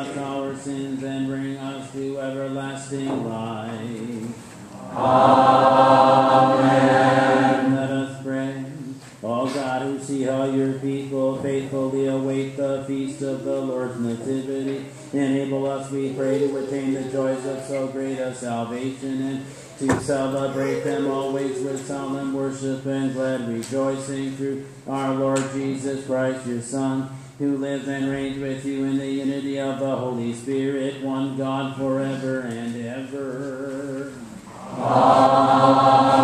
us our sins, and bring us to everlasting life. Amen. Let us pray. O God, who see how your people faithfully await the feast of the Lord's Nativity, enable us, we pray, to attain the joys of so great a salvation and to celebrate them always with solemn worship and glad rejoicing through our Lord Jesus Christ, your Son, who lives and reigns with you in the unity of the Holy Spirit, one God forever and ever. Amen.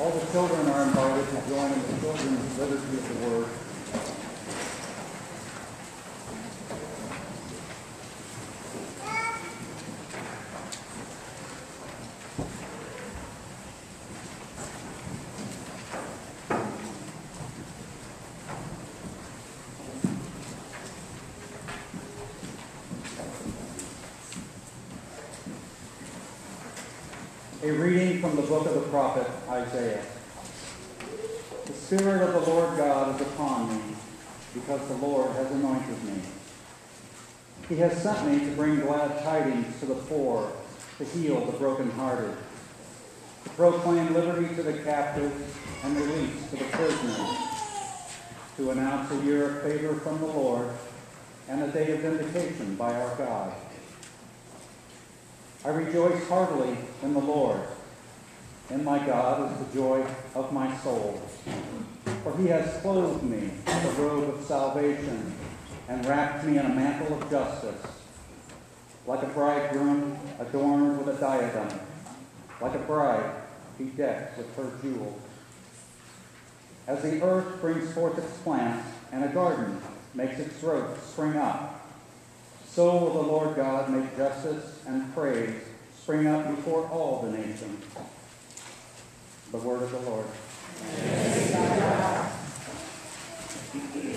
All the children are invited to join in the children's liturgy of the word. A reading from the book of the prophet Isaiah. The Spirit of the Lord God is upon me, because the Lord has anointed me. He has sent me to bring glad tidings to the poor, to heal the brokenhearted, to proclaim liberty to the captives and release to the prisoners, to announce a year of favor from the Lord and a day of vindication by our God. I rejoice heartily in the Lord. and my God is the joy of my soul. He has clothed me with a robe of salvation and wrapped me in a mantle of justice. Like a bridegroom adorned with a diadem, like a bride he decks with her jewels. As the earth brings forth its plants and a garden makes its growth spring up, so will the Lord God make justice and praise spring up before all the nations. The word of the Lord. Thank you.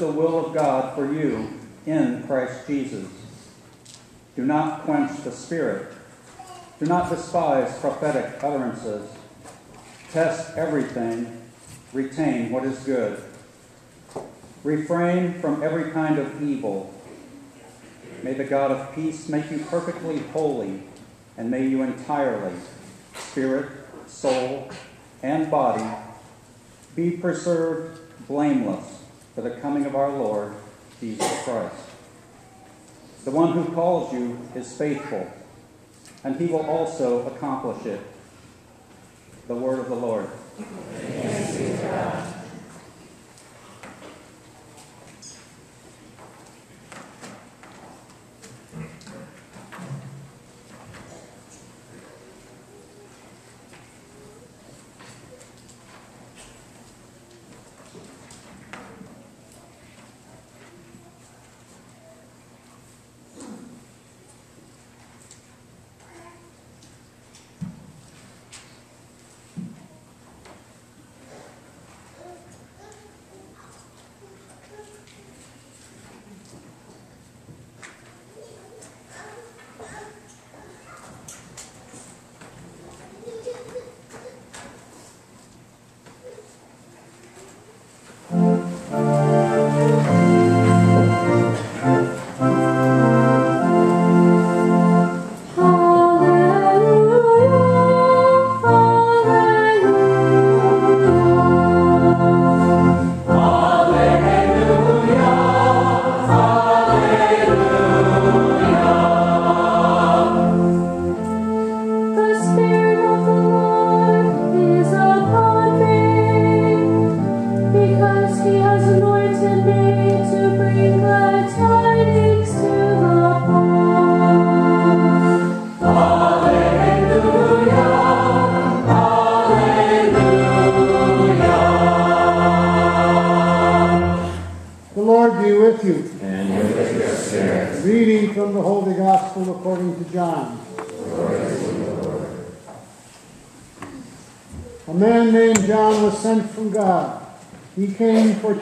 The will of God for you in Christ Jesus. Do not quench the Spirit. Do not despise prophetic utterances. Test everything, retain what is good. Refrain from every kind of evil. May the God of peace make you perfectly holy, and may you entirely, spirit, soul, and body, be preserved blameless for the coming of our Lord Jesus Christ. The one who calls you is faithful, and he will also accomplish it. The word of the Lord.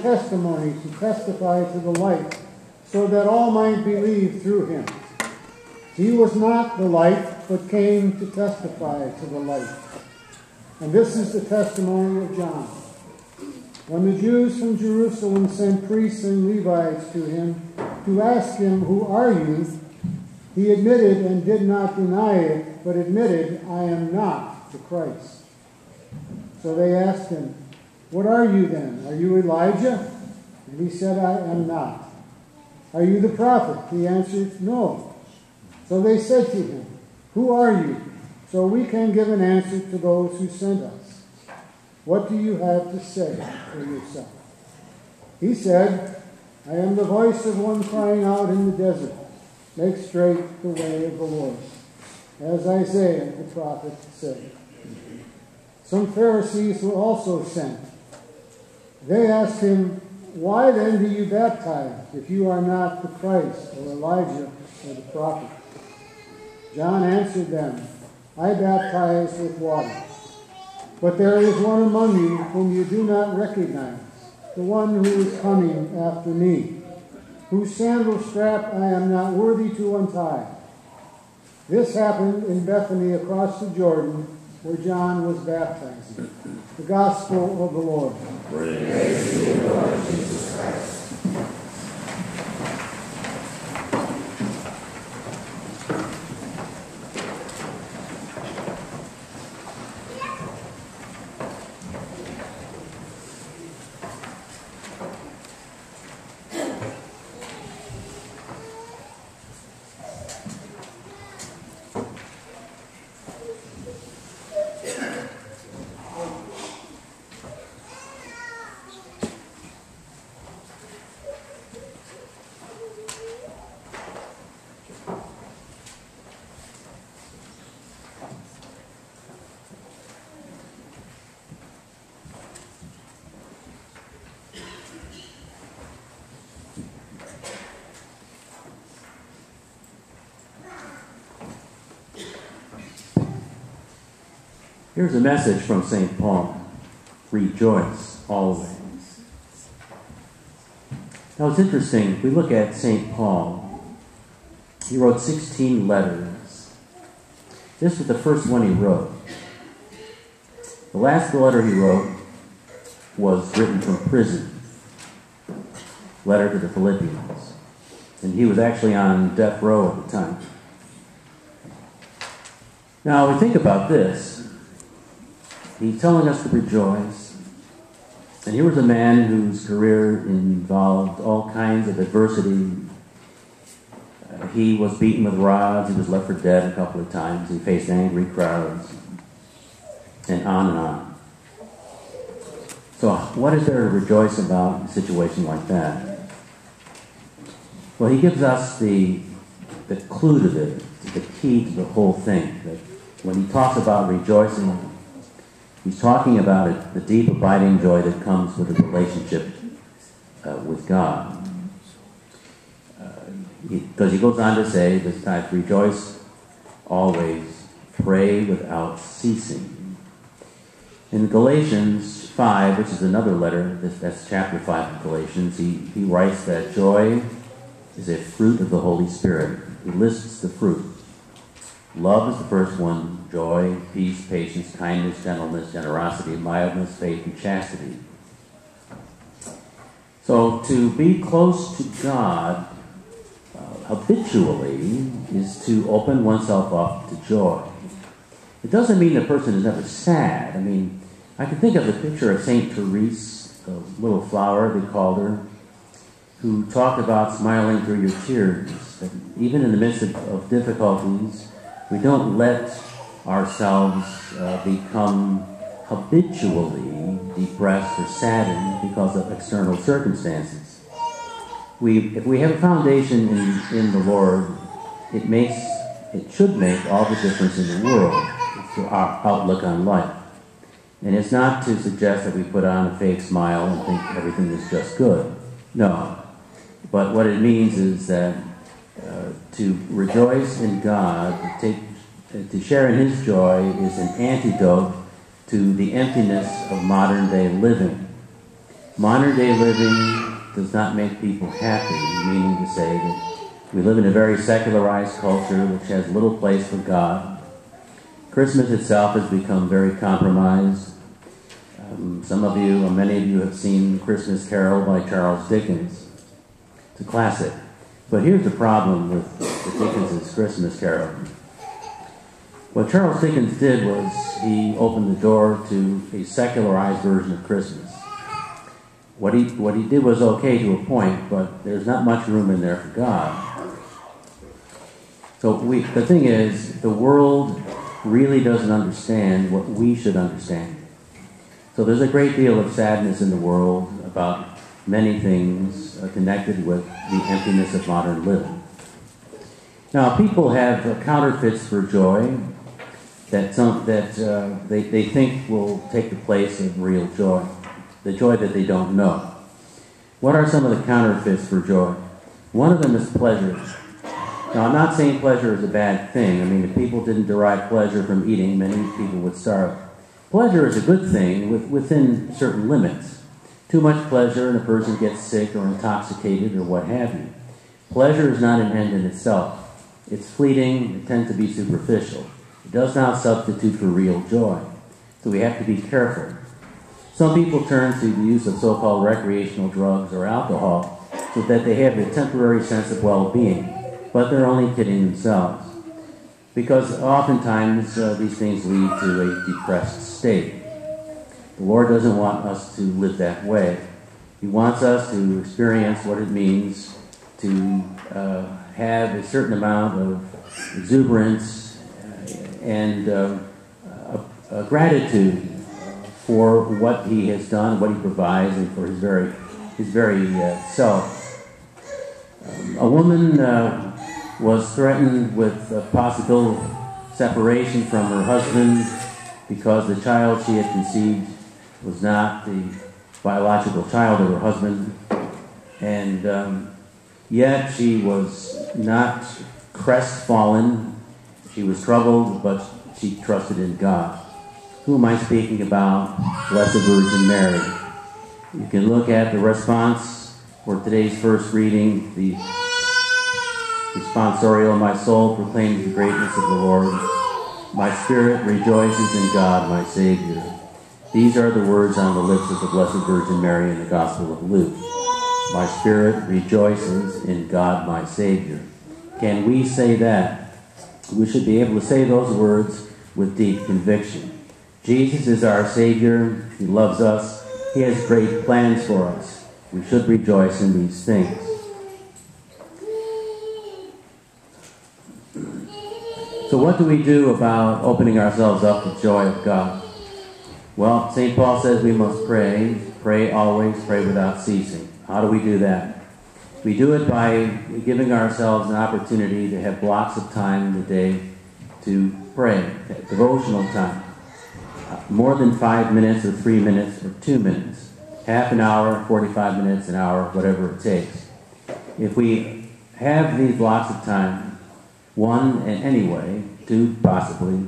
Testimony to testify to the light, so that all might believe through him. He was not the light, but came to testify to the light. And this is the testimony of John. When the Jews from Jerusalem sent priests and Levites to him to ask him, Who are you? He admitted and did not deny it, but admitted, I am not the Christ. So they asked him, What are you then? Are you Elijah? And he said, I am not. Are you the prophet? He answered, No. So they said to him, Who are you? So we can give an answer to those who sent us. What do you have to say for yourself? He said, I am the voice of one crying out in the desert, Make straight the way of the Lord. As Isaiah the prophet said. Some Pharisees were also sent. They asked him, Why then do you baptize if you are not the Christ or Elijah or the prophet? John answered them, I baptize with water. But there is one among you whom you do not recognize, the one who is coming after me, whose sandal strap I am not worthy to untie. This happened in Bethany across the Jordan, where John was baptizing. The Gospel of the Lord. Here's a message from St. Paul Rejoice always. Now it's interesting, if we look at St. Paul, he wrote 16 letters. This was the first one he wrote. The last letter he wrote was written from prison. Letter to the Philippians. And he was actually on death row at the time. Now, we think about this. He's telling us to rejoice. And here was a man whose career involved all kinds of adversity. Uh, he was beaten with rods. He was left for dead a couple of times. He faced angry crowds. And on and on. So, what is there to rejoice about in a situation like that? Well, he gives us the, the clue to the, the key to the whole thing. That when he talks about rejoicing, he's talking about it, the deep, abiding joy that comes with a relationship uh, with God. Because uh, he, he, goes on to say, this time, rejoice always, pray without ceasing. In Galatians 5, which is another letter, this, that's chapter 5 of Galatians, he, he writes that joy is a fruit of the Holy Spirit. He lists the fruit. Love is the first one joy, peace, patience, kindness, gentleness, generosity, mildness, faith, and chastity. So to be close to God uh, habitually is to open oneself up to joy. It doesn't mean the person is never sad. I mean, I can think of the picture of St. Therese, the little flower they called her who talked about smiling through your tears. That even in the midst of, of difficulties, we don't let ourselves uh, become habitually depressed or saddened because of external circumstances. We, if we have a foundation in, in the Lord, it makes, it should make all the difference in the world for our outlook on life. And it's not to suggest that we put on a fake smile and think everything is just good. No, but what it means is that uh, to rejoice in God, to, take, to share in His joy, is an antidote to the emptiness of modern day living. Modern day living does not make people happy, meaning to say that we live in a very secularized culture which has little place for God. Christmas itself has become very compromised. Um, some of you, or many of you, have seen Christmas Carol by Charles Dickens. It's a classic. But here's the problem with, Dickens' Christmas Carol. What Charles Dickens did was he opened the door to a secularized version of Christmas. What he, what he did was okay to a point, but there's not much room in there for God. So we, the thing is, the world really doesn't understand what we should understand. So there's a great deal of sadness in the world about many things connected with the emptiness of modern living. Now, people have counterfeits for joy that, some, that uh, they, they think will take the place of real joy, the joy that they don't know. What are some of the counterfeits for joy? One of them is pleasure. Now, I'm not saying pleasure is a bad thing. I mean, if people didn't derive pleasure from eating, many people would starve. Pleasure is a good thing with, within certain limits. Too much pleasure and a person gets sick or intoxicated or what have you. Pleasure is not an end in itself. It's fleeting, it tends to be superficial. It does not substitute for real joy. So we have to be careful. Some people turn to the use of so called recreational drugs or alcohol so that they have a temporary sense of well being, but they're only kidding themselves. Because oftentimes uh, these things lead to a depressed state. The Lord doesn't want us to live that way. He wants us to experience what it means to uh, have a certain amount of exuberance and uh, gratitude for what He has done, what He provides, and for His very, His very uh, self. Um, a woman uh, was threatened with a possible separation from her husband because the child she had conceived was not the biological child of her husband, and um, yet she was not crestfallen. She was troubled, but she trusted in God. Who am I speaking about? Blessed Virgin Mary. You can look at the response for today's first reading, the responsorial, My soul proclaims the greatness of the Lord. My spirit rejoices in God, my Savior. These are the words on the lips of the Blessed Virgin Mary in the Gospel of Luke. My spirit rejoices in God, my Savior. Can we say that? We should be able to say those words with deep conviction. Jesus is our Savior. He loves us. He has great plans for us. We should rejoice in these things. So, what do we do about opening ourselves up to the joy of God? Well, St. Paul says we must pray, pray always, pray without ceasing. How do we do that? We do it by giving ourselves an opportunity to have blocks of time in the day to pray, devotional time. Uh, more than five minutes or three minutes or two minutes. Half an hour, 45 minutes, an hour, whatever it takes. If we have these blocks of time, one anyway, two possibly,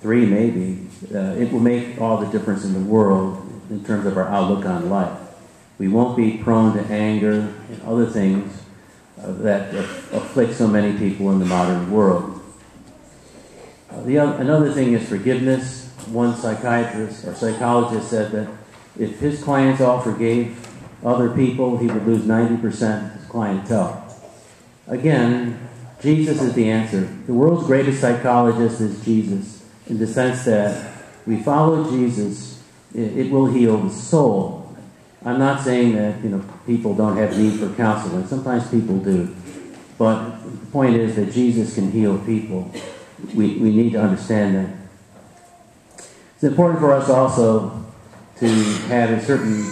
three maybe, uh, it will make all the difference in the world in terms of our outlook on life. We won't be prone to anger and other things uh, that afflict so many people in the modern world. Uh, the, another thing is forgiveness. One psychiatrist or psychologist said that if his clients all forgave other people, he would lose 90% of his clientele. Again, Jesus is the answer. The world's greatest psychologist is Jesus, in the sense that we follow Jesus, it will heal the soul. I'm not saying that you know people don't have need for counseling. Sometimes people do. But the point is that Jesus can heal people. We, we need to understand that. It's important for us also to have a certain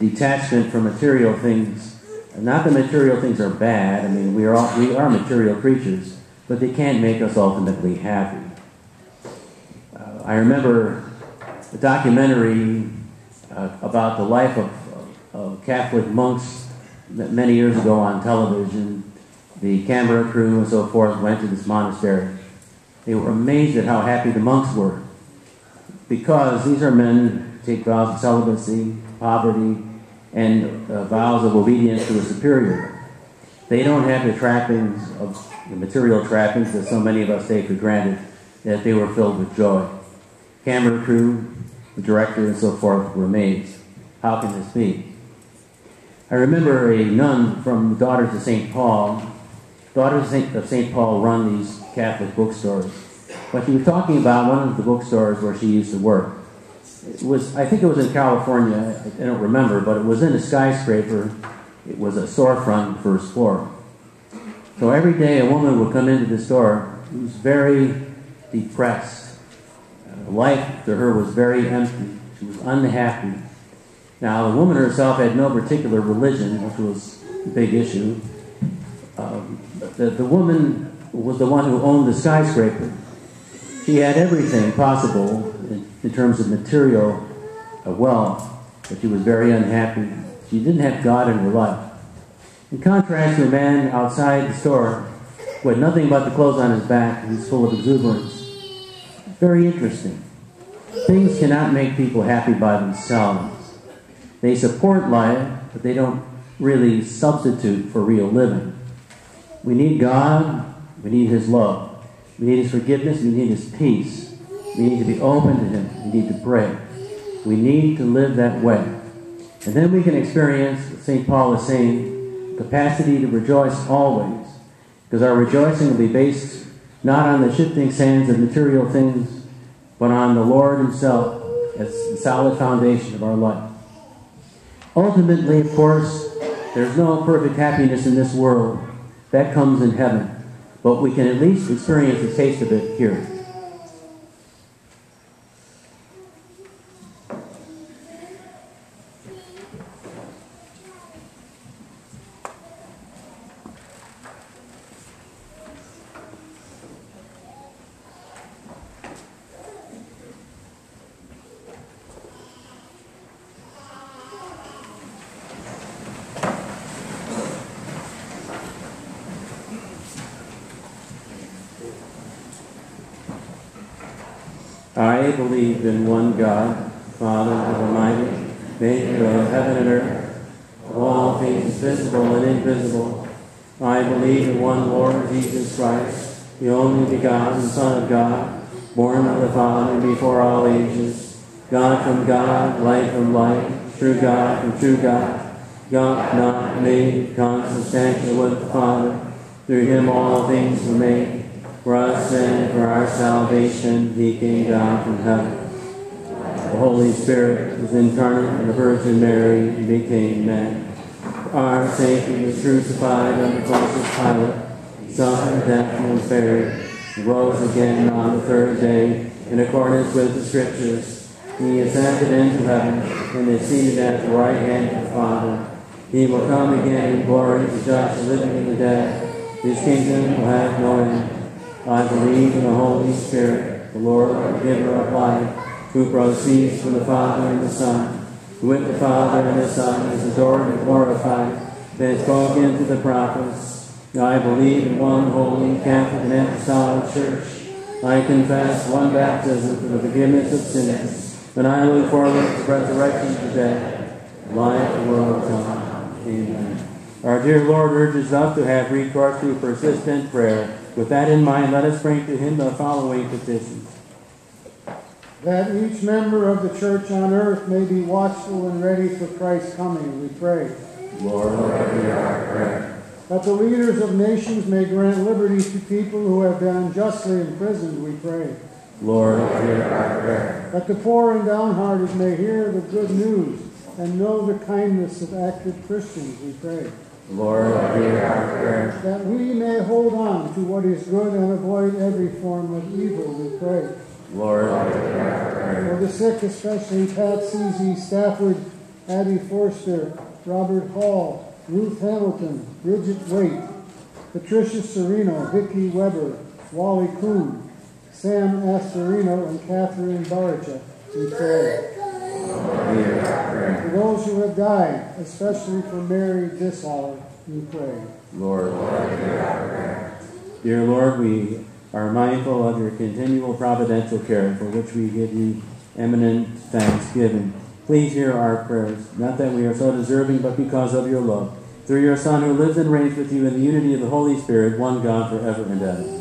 detachment from material things. Not that material things are bad. I mean, we are all, we are material creatures, but they can't make us ultimately happy. Uh, I remember a documentary uh, about the life of, of Catholic monks many years ago on television. The camera crew and so forth went to this monastery. They were amazed at how happy the monks were because these are men who take vows of celibacy, poverty, and uh, vows of obedience to a superior. They don't have the trappings of the material trappings that so many of us take for granted, that they were filled with joy. Camera crew, the director, and so forth were amazed. How can this be? I remember a nun from Daughters of St. Paul. Daughters of St. Paul run these Catholic bookstores. But she was talking about one of the bookstores where she used to work. It was, I think it was in California, I don't remember, but it was in a skyscraper. It was a storefront first floor. So every day a woman would come into the store who was very depressed. Life to her was very empty. She was unhappy. Now, the woman herself had no particular religion, which was a big issue. Um, the, the woman was the one who owned the skyscraper. She had everything possible in, in terms of material uh, wealth, but she was very unhappy. She didn't have God in her life. In contrast to a man outside the store had nothing but the clothes on his back, he's full of exuberance. Very interesting. Things cannot make people happy by themselves. They support life, but they don't really substitute for real living. We need God, we need His love. We need His forgiveness. We need His peace. We need to be open to Him. We need to pray. We need to live that way. And then we can experience, St. Paul is saying, capacity to rejoice always. Because our rejoicing will be based not on the shifting sands of material things, but on the Lord Himself as the solid foundation of our life. Ultimately, of course, there's no perfect happiness in this world. That comes in heaven. But we can at least experience a taste of it here. I believe in one God, Father Almighty, maker of heaven and earth, of all things visible and invisible. I believe in one Lord Jesus Christ, the only begotten Son of God, born of the Father before all ages, God from God, light from light, true God from true God, God not made, consubstantial with the Father. Through him all things were made. For us and for our salvation, he came down from heaven. The Holy Spirit was incarnate in the Virgin Mary and became man. Our he was crucified under Pontius Pilate, suffered death and was buried, rose again on the third day in accordance with the Scriptures. He ascended into heaven and is seated at the right hand of the Father. He will come again in glory to judge the living and the dead. His kingdom will have no end. I believe in the Holy Spirit, the Lord, the giver of life, who proceeds from the Father and the Son, who with the Father and the Son is adored and glorified, that has spoken to the prophets. I believe in one holy, Catholic, and Apostolic Church. I confess one baptism for the forgiveness of sins, and I look forward to the resurrection of the dead, life the world come. Amen. Our dear Lord urges us to have recourse to persistent prayer. With that in mind, let us bring to him the following petitions. That each member of the church on earth may be watchful and ready for Christ's coming, we pray. Lord, hear our prayer. That the leaders of nations may grant liberty to people who have been unjustly imprisoned, we pray. Lord, hear our prayer. That the poor and downhearted may hear the good news and know the kindness of active Christians, we pray. Lord, hear our prayer. That we may hold on to what is good and avoid every form of evil, we pray. Lord, hear our prayer. For the sick, especially Pat C.Z. Stafford, Addie Forster, Robert Hall, Ruth Hamilton, Bridget Waite, Patricia Serino, Vicki Weber, Wally Kuhn, Sam Astorino, and Catherine Baricha, we pray. Hear our prayer. For those who have died, especially for Mary this hour, we pray. Lord, hear our prayer. Dear Lord, we are mindful of your continual providential care, for which we give you eminent thanksgiving. Please hear our prayers, not that we are so deserving, but because of your love. Through your Son, who lives and reigns with you in the unity of the Holy Spirit, one God forever and ever.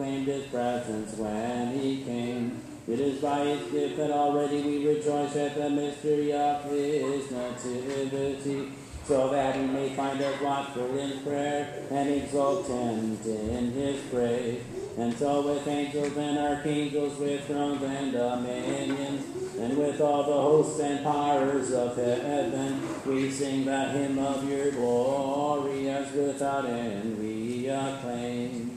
proclaimed his presence when he came. It is by his gift that already we rejoice at the mystery of his nativity, so that we may find us watchful in prayer and exultant in his praise. And so with angels and archangels, with thrones and dominions, and with all the hosts and powers of heaven, we sing that hymn of your glory as without end we acclaim.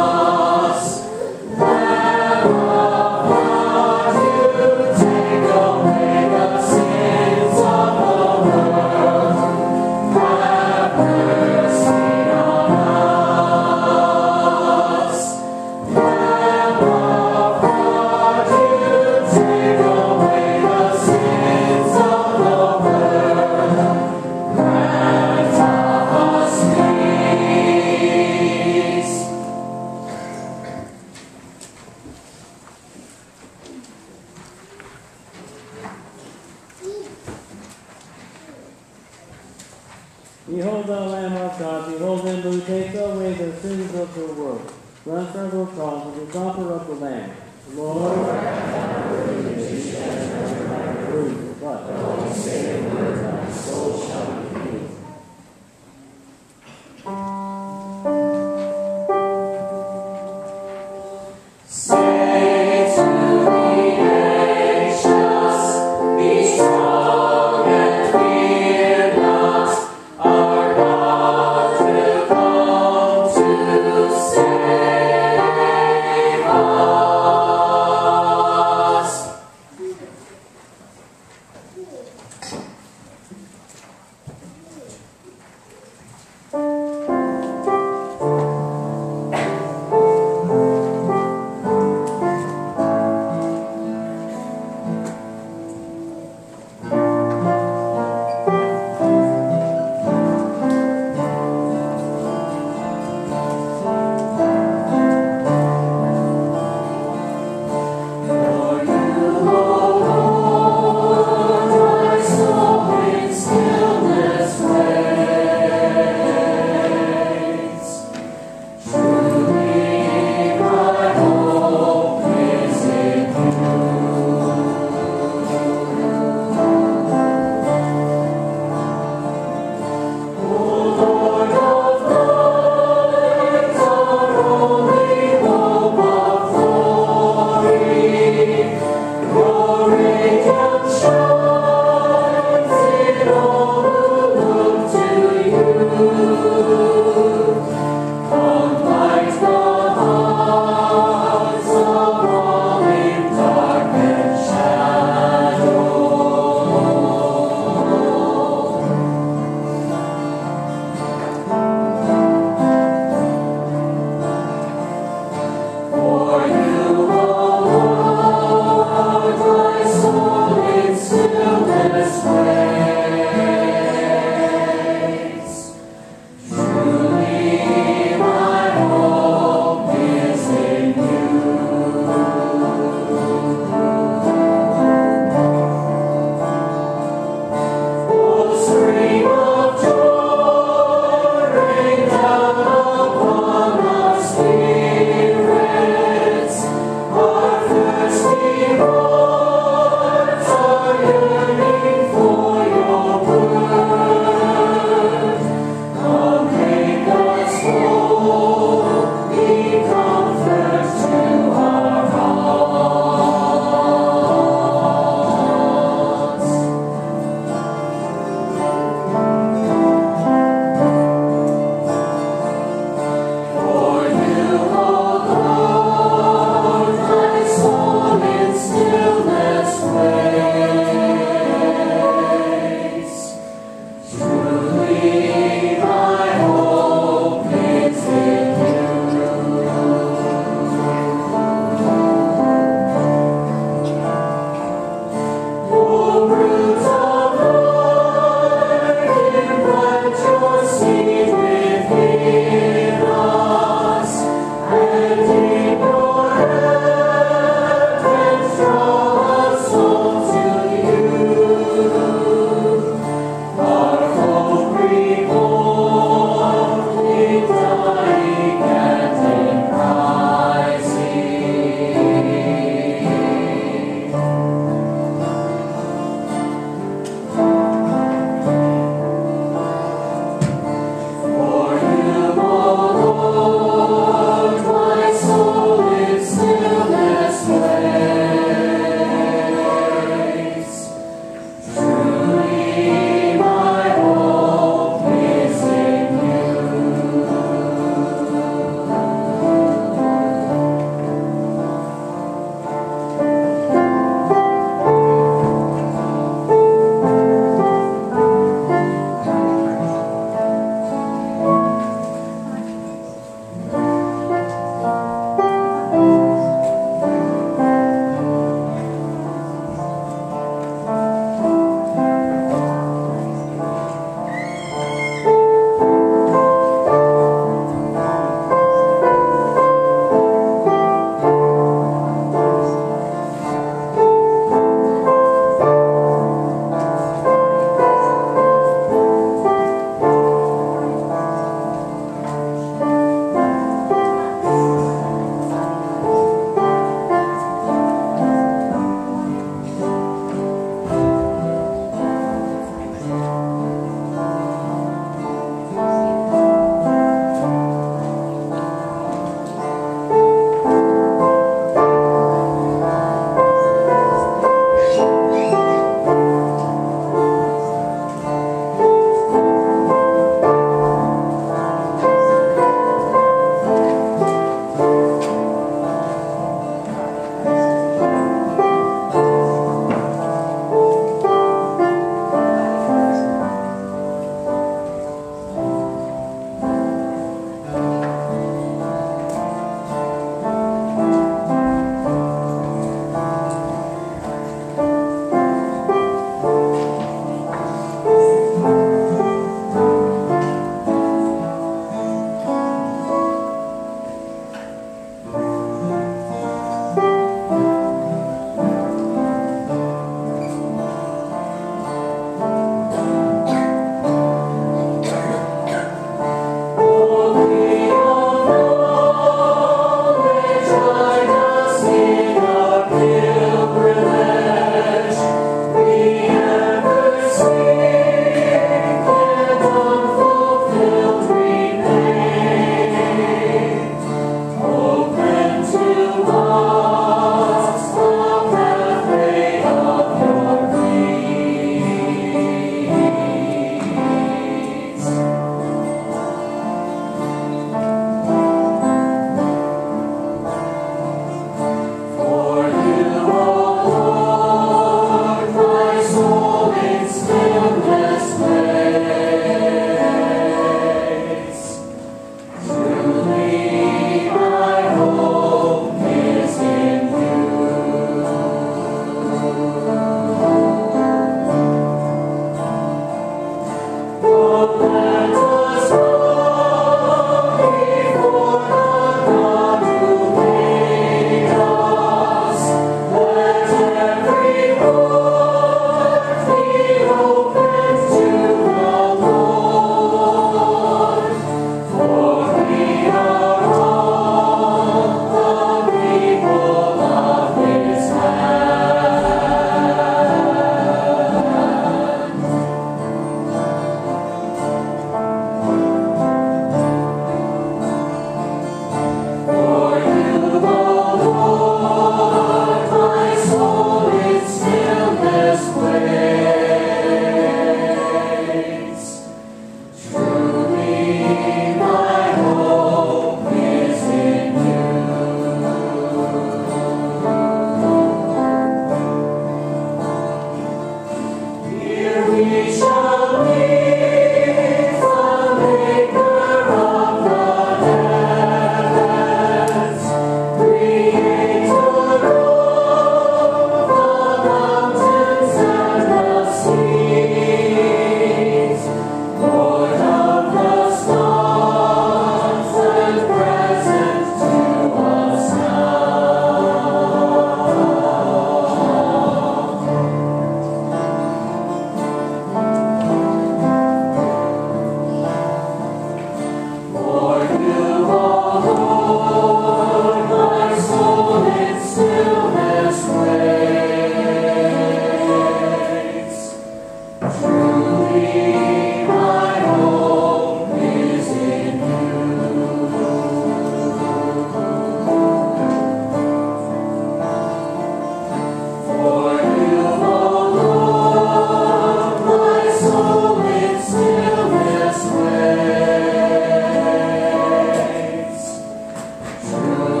Oh.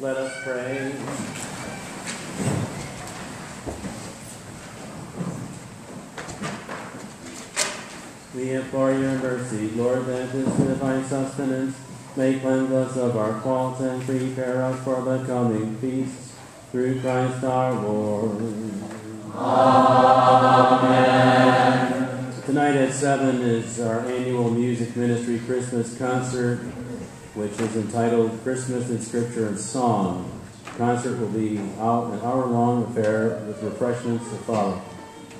Let us pray. We implore your mercy, Lord, that this divine sustenance may cleanse us of our faults and prepare us for the coming feasts through Christ our Lord. Amen. Tonight at 7 is our annual music ministry Christmas concert, which is entitled Christmas in Scripture and Song. The concert will be out an hour long affair with refreshments to follow.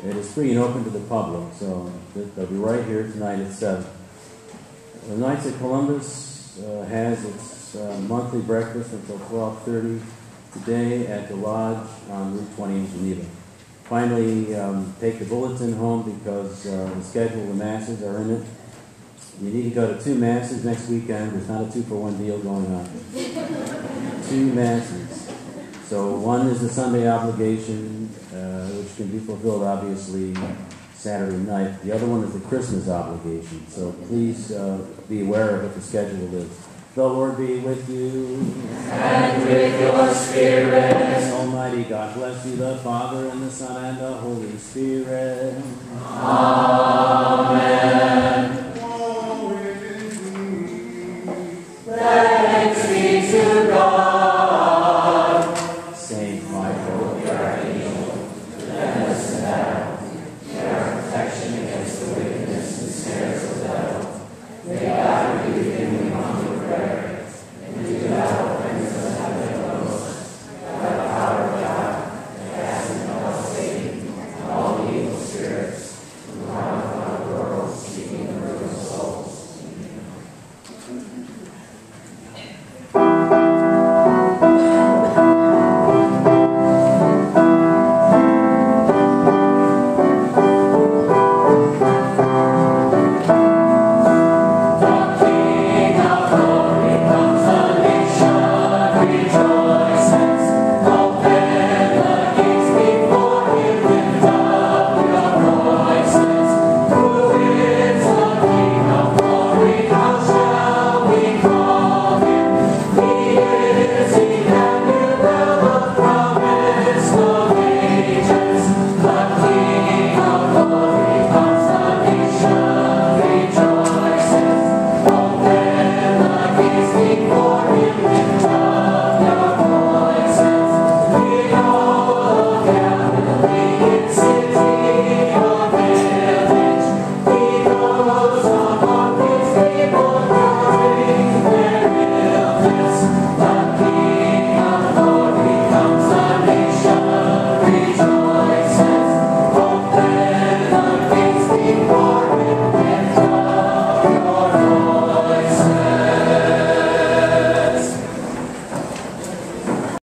It is free and open to the public, so they'll be right here tonight at 7. The Knights of Columbus uh, has its uh, monthly breakfast until 12.30 today at the Lodge on Route 20 in Geneva. Finally, um, take the bulletin home because uh, the schedule of the masses are in it. You need to go to two masses next weekend. There's not a two-for-one deal going on. two masses. So one is the Sunday obligation, uh, which can be fulfilled obviously Saturday night. The other one is the Christmas obligation. So please uh, be aware of what the schedule is. The Lord be with you. And with your spirit. Almighty God bless you, the Father, and the Son, and the Holy Spirit. Amen. Thanks be to God.